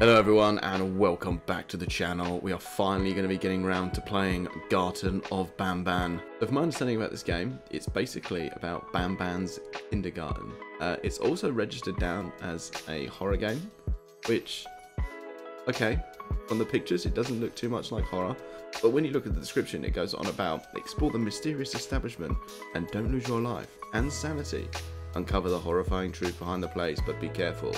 Hello everyone and welcome back to the channel. We are finally going to be getting around to playing Garten of Banban. So from my understanding about this game, it's basically about Banban's kindergarten. Uh, it's also registered down as a horror game, which, okay, from the pictures it doesn't look too much like horror, but when you look at the description it goes on about explore the mysterious establishment and don't lose your life and sanity. Uncover the horrifying truth behind the place, but be careful,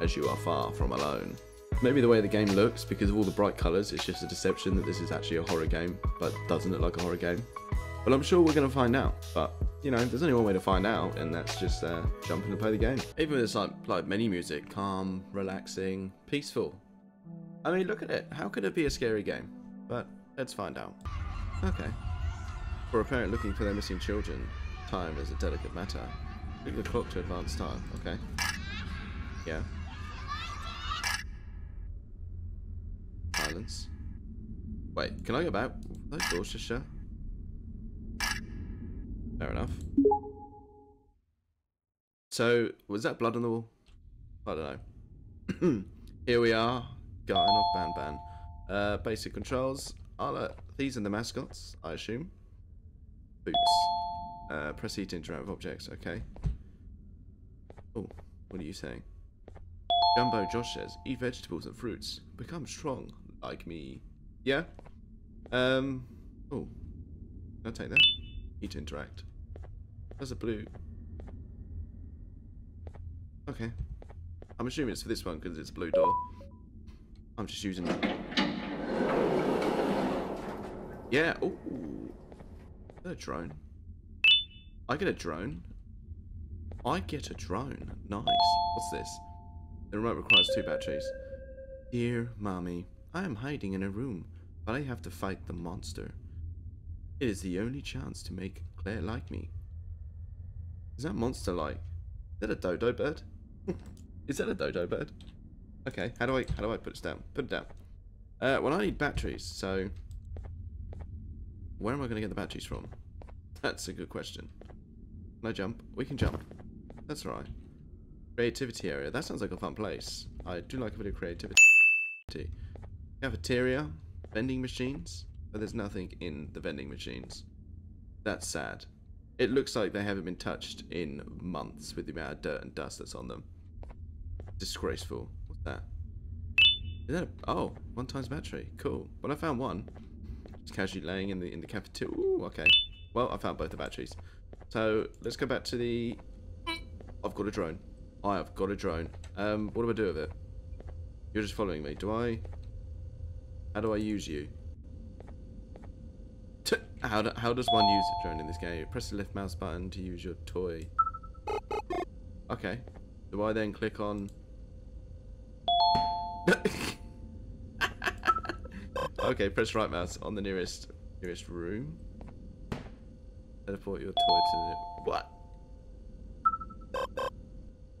as you are far from alone. Maybe the way the game looks, because of all the bright colours, it's just a deception that this is actually a horror game, but doesn't look like a horror game. But I'm sure we're going to find out. But, you know, there's only one way to find out, and that's just uh, jump in and play the game. Even with it's like, like many music, calm, relaxing, peaceful. I mean, look at it. How could it be a scary game? But let's find out. Okay. For a parent looking for their missing children, time is a delicate matter. Click the clock to advance time. Okay. Yeah. Silence. Wait, can I go back? Those doors just shut? Fair enough. So, was that blood on the wall? I don't know. Here we are, Garten of Banban. Uh, basic controls. Uh, these are the mascots, I assume. Boots. Uh, press E to interact with objects, okay. Oh, what are you saying? Jumbo Josh says, eat vegetables and fruits. Become strong, like me. Yeah? Um, oh. I'll take that. Eat to interact. There's a blue. Okay. I'm assuming it's for this one because it's a blue door. I'm just using it. Yeah, oh. A drone. I get a drone. I get a drone. Nice. What's this? The remote requires two batteries. Dear mommy, I am hiding in a room, but I have to fight the monster. It is the only chance to make Claire like me. Is that monster like? Is that a dodo bird? is that a dodo bird? Okay, how do I how do I put this down? Put it down. Uh, well, I need batteries, so where am I going to get the batteries from? That's a good question. Can I jump? We can jump. That's right. Creativity area. That sounds like a fun place. I do like a bit of creativity. Cafeteria. Vending machines. But there's nothing in the vending machines. That's sad. It looks like they haven't been touched in months with the amount of dirt and dust that's on them. Disgraceful. What's that? Is that a, oh, one times battery. Cool. Well, I found one. Just casually laying in the in the cafeteria. Ooh, okay. Well, I found both the batteries. So let's go back to the. I've got a drone. I have got a drone. Um, what do I do with it? You're just following me. Do I? How do I use you? T how do, how does one use a drone in this game? Press the left mouse button to use your toy. Okay. Do I then click on? okay, press right mouse on the nearest nearest room. Teleport your toy to the what?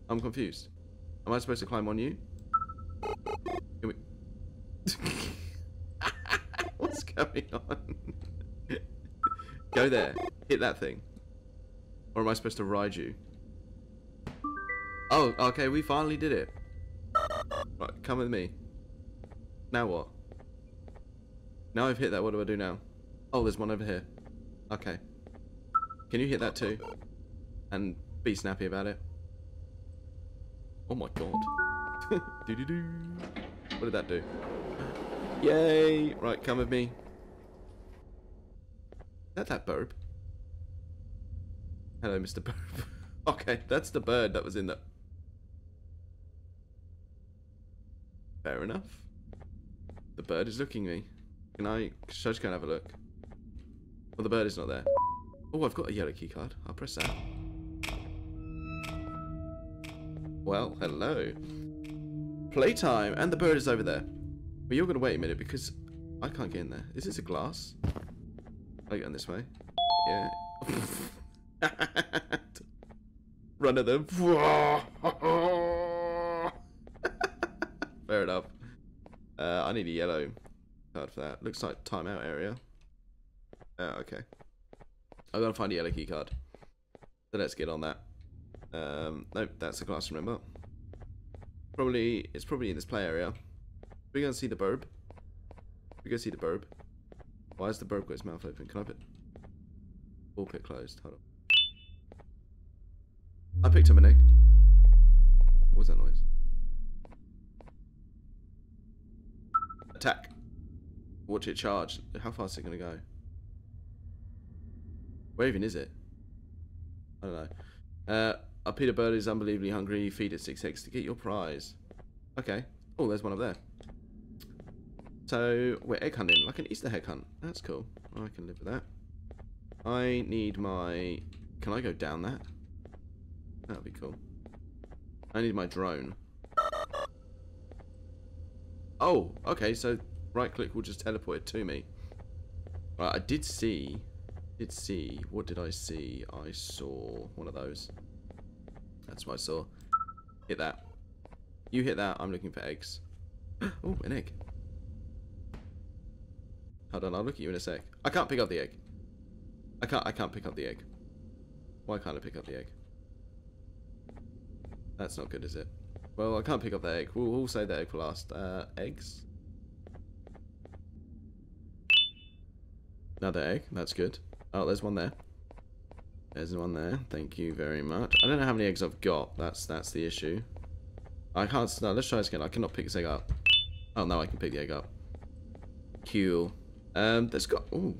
I'm confused. Am I supposed to climb on you? Can we... What's on? Go there. Hit that thing. Or am I supposed to ride you? Oh, okay, we finally did it. Right, come with me. Now what? Now I've hit that, what do I do now? Oh, there's one over here. Okay. Can you hit that too? And be snappy about it. Oh my god. doo -doo -doo. What did that do? Yay! Right, come with me. That that burb? Hello, Mr. Burb. okay, that's the bird that was in the... Fair enough. The bird is looking me. Can I... Should I just go and have a look? Well, the bird is not there. Oh, I've got a yellow key card. I'll press that. Well, hello. Playtime! And the bird is over there. But you're going to wait a minute because I can't get in there. Is this a glass? I get in this way. Yeah. Run at them. Fair enough. Uh, I need a yellow card for that. Looks like timeout area. Oh, okay. I'm gonna find a yellow key card. So let's get on that. Um, nope, that's the classroom remote. Probably, it's probably in this play area. We gonna see the burb? We go see the burb. Why is the bird got his mouth open? Can I put ball pit closed? Hold on. I picked up an egg. What was that noise? Attack. Watch it charge. How fast is it gonna go? Where even is it? I don't know. Uh, Opila Bird is unbelievably hungry. Feed it six eggs to get your prize. Okay. Oh, there's one up there. So, we're egg hunting, like an Easter egg hunt. That's cool. I can live with that. I need my... Can I go down that? That would be cool. I need my drone. Oh, okay, so right click will just teleport it to me. Right, I did see... Did see... What did I see? I saw one of those. That's what I saw. Hit that. You hit that, I'm looking for eggs. oh, an egg. Hold on, I'll look at you in a sec. I can't pick up the egg. I can't I can't pick up the egg. Why can't I pick up the egg? That's not good, is it? Well, I can't pick up the egg. We'll, we'll say the egg for last. Uh, eggs? Another egg. That's good. Oh, there's one there. There's one there. Thank you very much. I don't know how many eggs I've got. That's that's the issue. I can't... No, let's try this again. I cannot pick this egg up. Oh, no, I can pick the egg up. Cool. Um, let's go... Oh,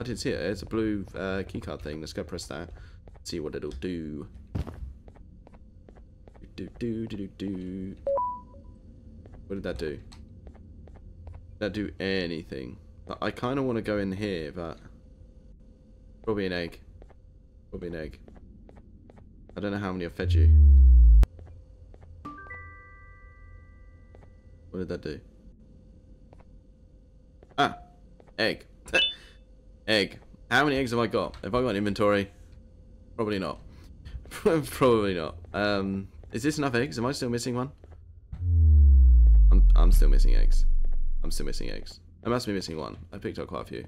I didn't see it. It's a blue uh, keycard thing. Let's go press that. See what it'll do. Do, do, do, do, do. What did that do? Did that do anything? I kind of want to go in here, but... Probably an egg. Probably an egg. I don't know how many I've fed you. What did that do? Ah, egg. egg. How many eggs have I got? Have I got an inventory? Probably not. Probably not. Um, is this enough eggs? Am I still missing one? I'm, I'm still missing eggs. I'm still missing eggs. I must be missing one. I picked up quite a few.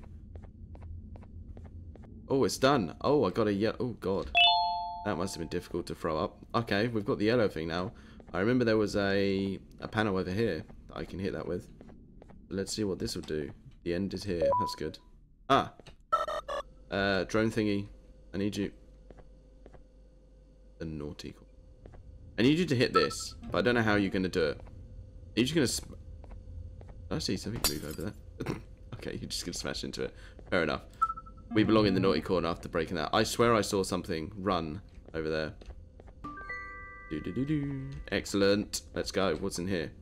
Oh, it's done. Oh, I got a yellow. Oh, God. That must have been difficult to throw up. Okay, we've got the yellow thing now. I remember there was a, a panel over here that I can hit that with. Let's see what this will do. The end is here. That's good. Ah. Uh, drone thingy. I need you. The naughty. I need you to hit this, but I don't know how you're going to do it. Are you just going to... I see something move over there. okay, you're just going to smash into it. Fair enough. We belong in the naughty corner after breaking that. I swear I saw something run over there. Do do do do. Excellent. Let's go. What's in here?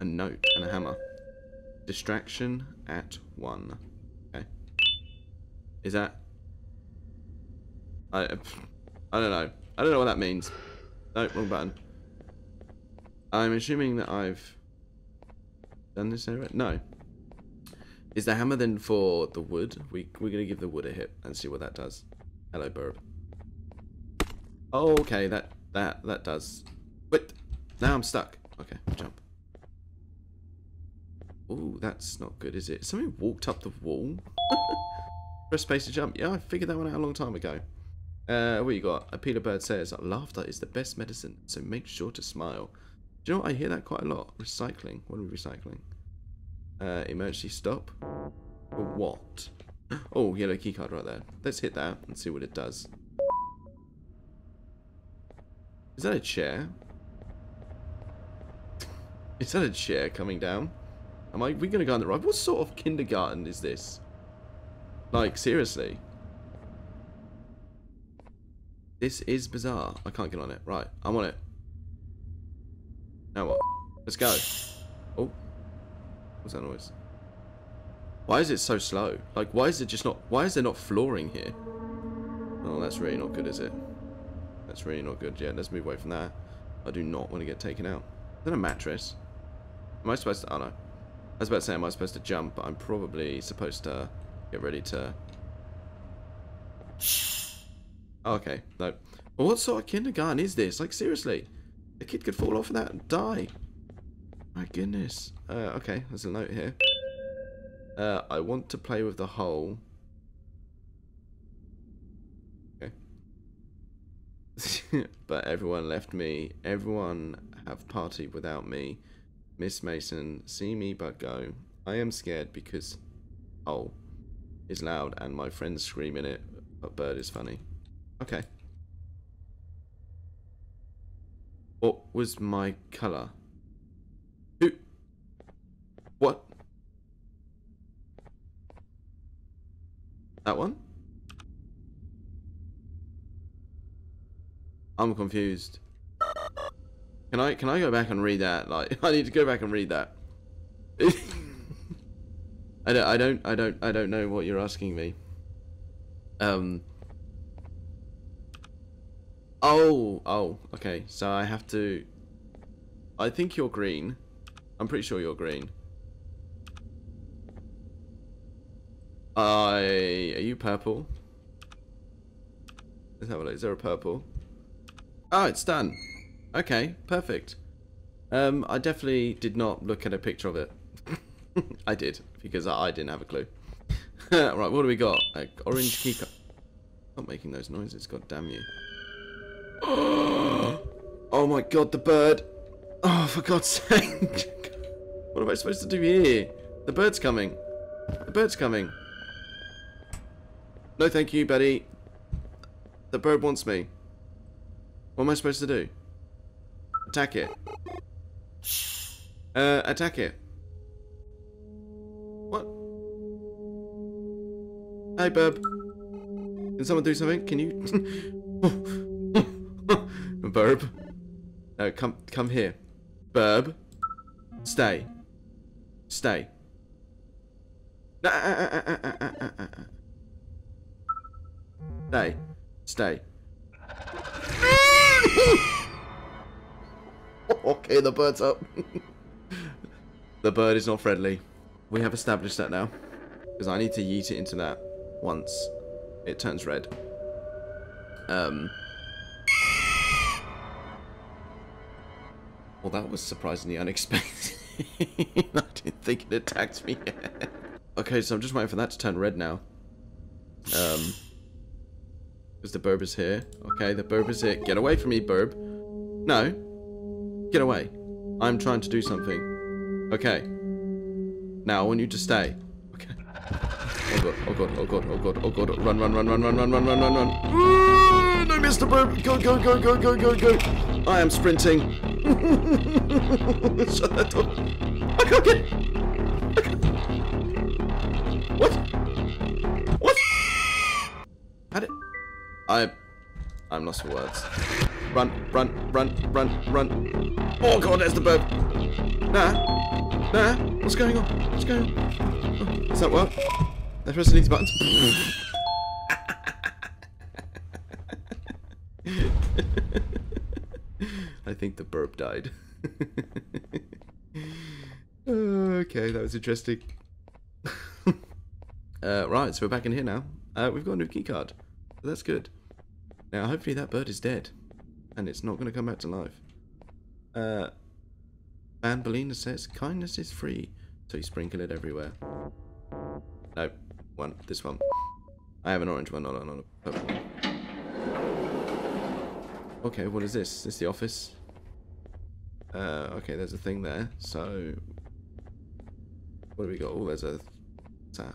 A note and a hammer. Distraction at one. Okay. Is that? I. I don't know. I don't know what that means. No, wrong button. I'm assuming that I've done this area. No. Is the hammer then for the wood? We we're gonna give the wood a hit and see what that does. Hello, burb. Okay, that that that does. But now I'm stuck. Okay. Ooh, that's not good, is it? Somebody walked up the wall. Press space to jump. Yeah, I figured that one out a long time ago. Uh, what you got? Opila Bird says, laughter is the best medicine, so make sure to smile. Do you know what? I hear that quite a lot. Recycling. What are we recycling? Uh, emergency stop. What? Oh, yellow keycard right there. Let's hit that and see what it does. Is that a chair? Is that a chair coming down? Am I we gonna go on the right? What sort of kindergarten is this? Like, seriously. This is bizarre. I can't get on it. Right, I'm on it. Now what? Let's go. Oh. What's that noise? Why is it so slow? Like, why is it just not... Why is there not flooring here? Oh, that's really not good, is it? That's really not good. Yeah, let's move away from that. I do not want to get taken out. Is that a mattress? Am I supposed to... Oh, no. I was about to say, am I supposed to jump? I'm probably supposed to get ready to... Oh, okay, no. Well, what sort of kindergarten is this? Like, seriously. A kid could fall off of that and die. My goodness. Uh, okay, there's a note here. Uh, I want to play with the hole. Okay. but everyone left me. Everyone have partied without me. Miss Mason, see me but go. I am scared because oh is loud and my friends scream in it, but bird is funny. Okay. What was my colour? Who? What? That one? I'm confused. Can I can I go back and read that? Like I need to go back and read that. I don't I don't I don't I don't know what you're asking me. Um Oh, oh, okay. So I have to I think you're green. I'm pretty sure you're green. I are you purple? Let's have a look. Is there a purple? Oh, it's done. Okay, perfect. Um, I definitely did not look at a picture of it. I did, because I, didn't have a clue. right, what do we got? Orange key Not making those noises, god damn you. oh my god, the bird. Oh, for god's sake. what am I supposed to do here? The bird's coming. The bird's coming. No thank you, Betty. The bird wants me. What am I supposed to do? Attack it. Uh, attack it. What? Hey, Burb. Can someone do something? Can you? Burb. No, come, come here. Burb. Stay. Stay. Stay. Stay. okay, the bird's up. the bird is not friendly. We have established that now. Because I need to yeet it into that once it turns red. Um. Well, that was surprisingly unexpected. I didn't think it attacked me yet. Okay, so I'm just waiting for that to turn red now. Um. Because the burb is here. Okay, the burb is here. Get away from me, burb. No. Get away. I'm trying to do something. Okay. Now, I want you to stay. Okay. Oh god, oh god, oh god, oh god, oh god. Run, run, run, run, run, run, run, run, run, run. No, Mr. Burb. Go, go, go, go, go, go, go. I am sprinting. Shut that door. I can't get... I can't... What? What? How did... I... I'm lost for words. Run, run, run, run, run. Oh god, there's the bird. Nah. Nah. What's going on? What's going on? Oh, does that work? They're pressing these buttons. I think the burp died. okay, that was interesting. uh, right, so we're back in here now. Uh, we've got a new keycard. That's good. Now, hopefully that bird is dead. And it's not going to come back to life. Uh, Banbaleena says, kindness is free. So you sprinkle it everywhere. No, one. This one. I have an orange one, not, not a purple one. Okay, what is this? This is the office? Uh, okay, there's a thing there. So, what do we got? Oh, there's a... That?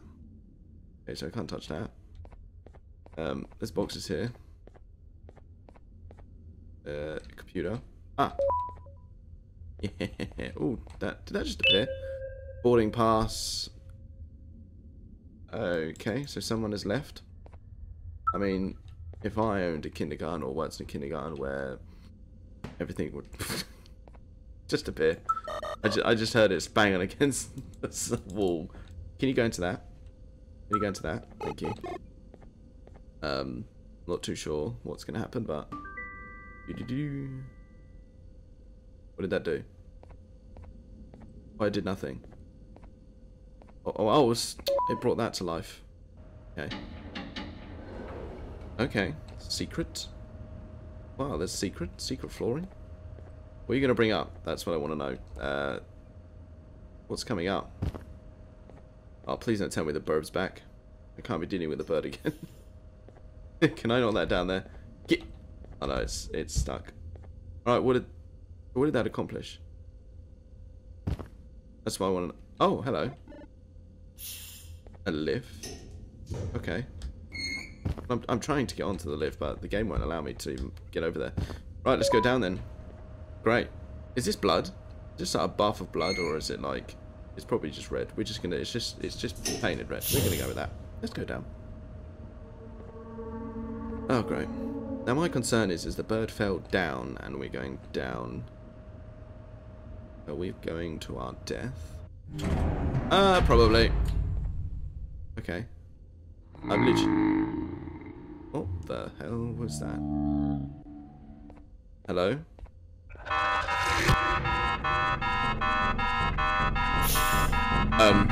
Okay, so I can't touch that. Um, there's boxes here. Uh, computer. Ah. Yeah. Oh, that did that just appear? Boarding pass. Okay, so someone has left. I mean, if I owned a kindergarten or worked in a kindergarten where everything would just appear. I just, I just heard it banging against the wall. Can you go into that? Can you go into that? Thank you. Um, not too sure what's going to happen, but... What did that do? Oh, it did nothing. Oh, oh, oh it brought that to life. Okay. Okay. Secret. Wow, there's secret. Secret flooring. What are you going to bring up? That's what I want to know. Uh, what's coming up? Oh, please don't tell me the bird's back. I can't be dealing with the bird again. Can I knock that down there? Get. Oh no, it's it's stuck. All right, what did what did that accomplish? That's why I want. Oh, hello. A lift. Okay. I'm, I'm trying to get onto the lift, but the game won't allow me to even get over there. Right, let's go down then. Great. Is this blood? Just like a bath of blood, or is it like... It's probably just red. We're just gonna... It's just it's just painted red. We're gonna go with that. Let's go down. Oh, great. Now my concern is, is the bird fell down, and we're going down. Are we going to our death? Uh, probably. Okay. I'm literally... What the hell was that? Hello? Um.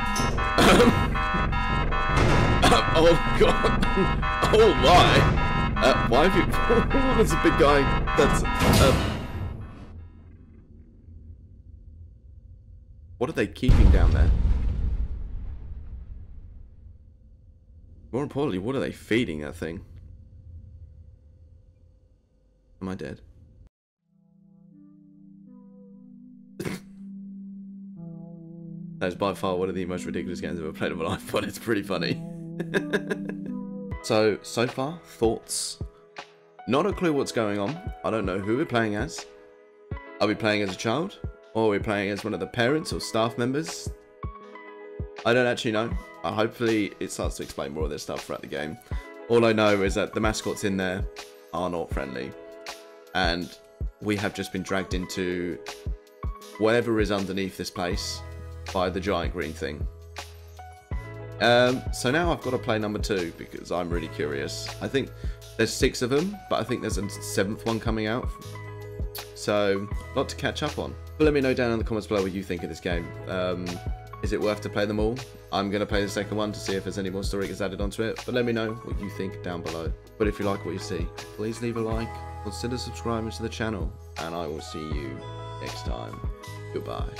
oh god. oh my. Uh, why have you... There's a big guy. That's... Uh, what are they keeping down there? More importantly, what are they feeding that thing? Am I dead? That is by far one of the most ridiculous games I've ever played in my life, but it's pretty funny. so, so far, thoughts? Not a clue what's going on. I don't know who we're playing as. Are we playing as a child? Or are we playing as one of the parents or staff members? I don't actually know. Uh, hopefully it starts to explain more of this stuff throughout the game. All I know is that the mascots in there are not friendly. And we have just been dragged into whatever is underneath this place by the giant green thing. Um, so now I've got to play number two because I'm really curious. I think there's six of them, but I think there's a seventh one coming out. So, a lot to catch up on. But let me know down in the comments below what you think of this game. Um, is it worth to play them all? I'm going to play the second one to see if there's any more story gets added onto it. But let me know what you think down below. But if you like what you see, please leave a like, consider subscribing to the channel, and I will see you next time. Goodbye.